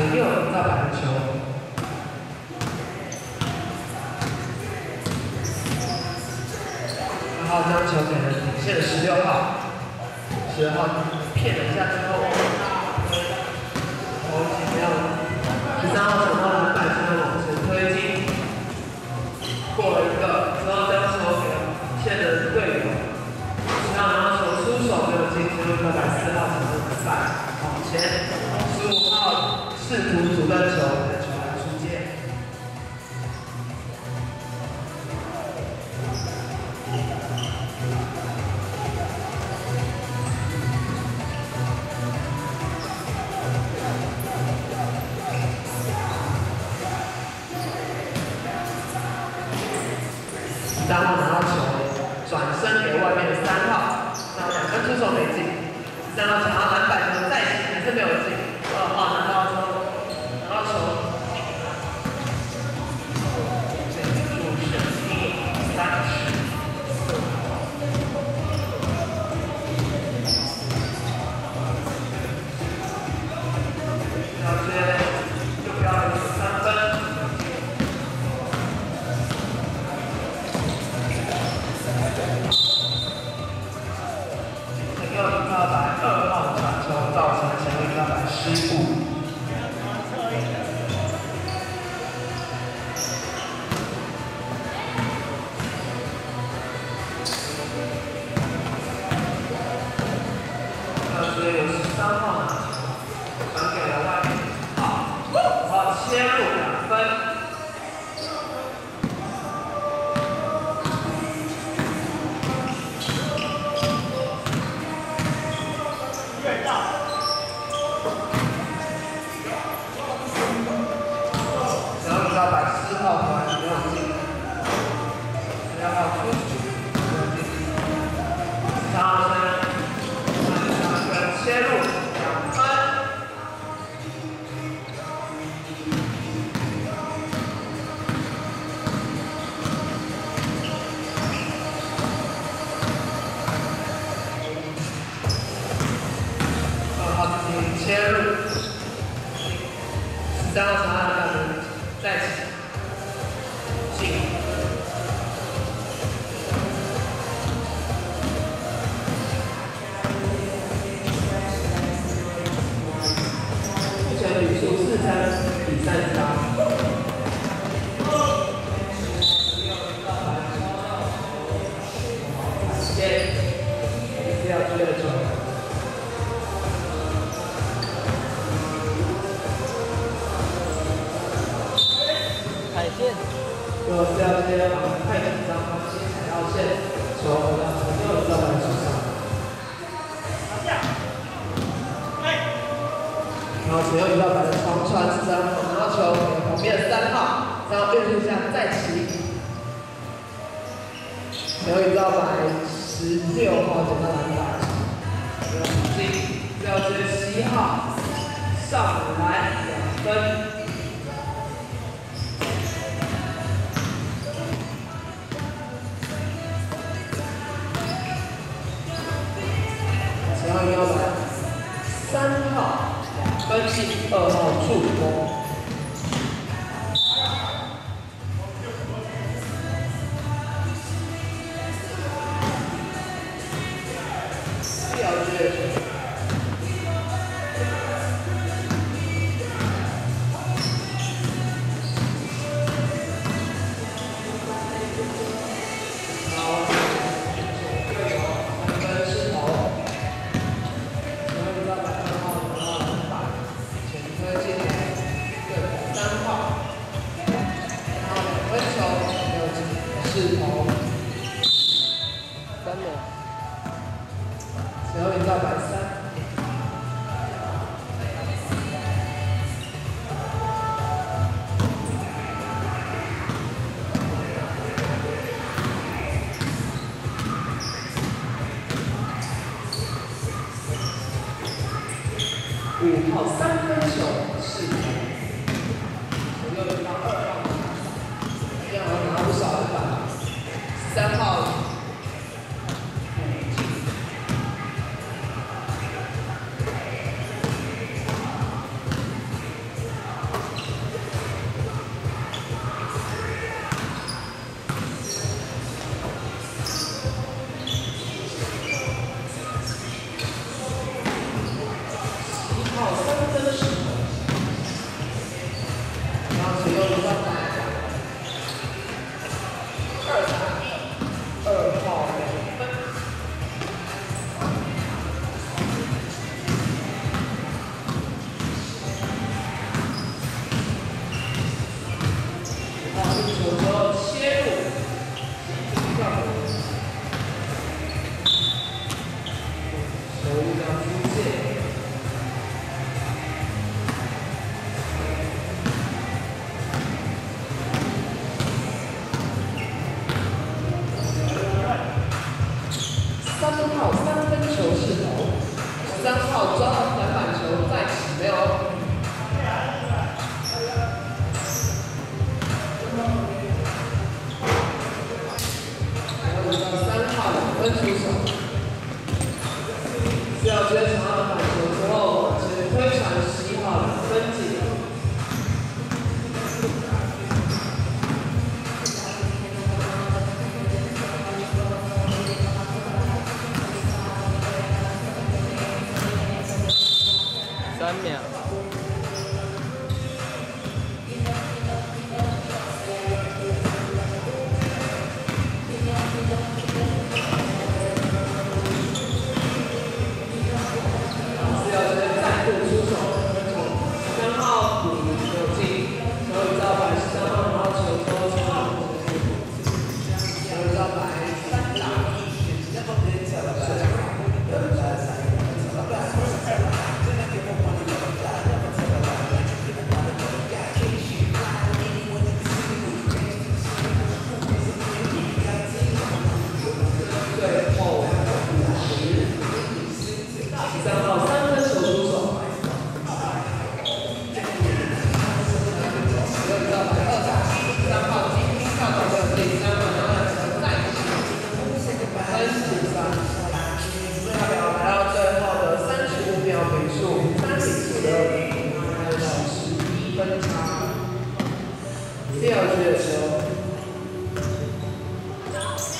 陈佑到板球，然后将球给了底线十六号，十六号骗了一下之后，试图阻断球，但球来出界。三号拿到球，转身给外面的三号，然后两分出手没进。三号抢到 down. 再见。是要阶段，太紧张，新材料线球从右移到左上。拿下。哎。然后从右移到左，长传三号，拿到球给旁边的三号，然后运球向再起。从右移到白，十六号走到篮板。十六十七号上来两分。二号助攻五号三分球。da Paula. 三号桌篮板球再起，没有。还有五到三号的分球手。Yeah.